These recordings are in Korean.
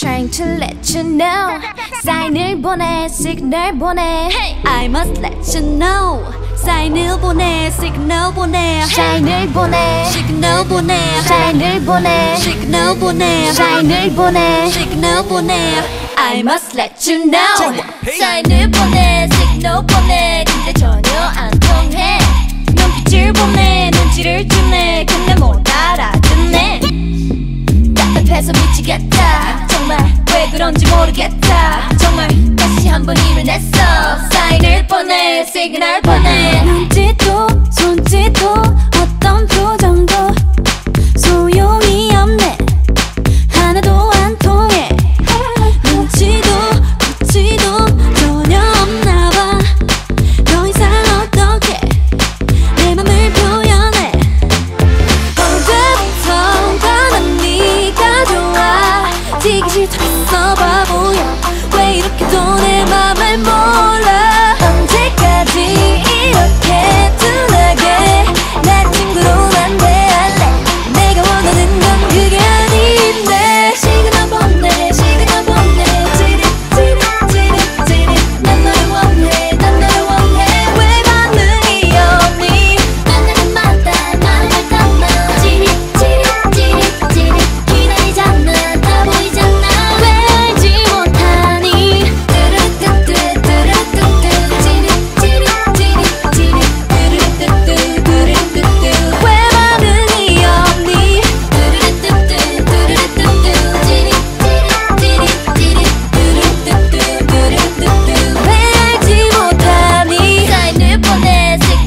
Trying to let you know. 사인을 보내 시그널 보내. I must let you know. 사인을 보내 시그널 보내. 사인을 보내. 시그널 보내. 사인을 보내. 시그널 보내. 사인을 보내. 시그널 보내. I must let you know. 사인을 보내 시그널 보내. 근데 전혀 안 통해. 눈빛을 보내 눈치를 주네. 근데 못 알아듣네. 답답해서 미치겠다 정말 왜 그런지 모르겠다. 정말 다시 한번 힘을 냈어. 사인을 보내 시그널 보내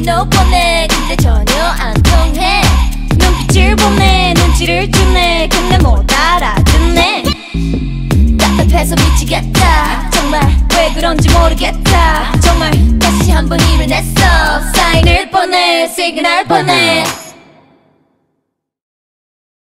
시그널 보내. 근데 전혀 안 통해. 눈빛을 보내. 눈치를 주네. 근데 못 알아듣네. 답답해서 미치겠다. 정말 왜 그런지 모르겠다. 정말 다시 한번 힘을 냈어. 사인을 보내. 시그널 보내